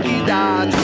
tranquilidade.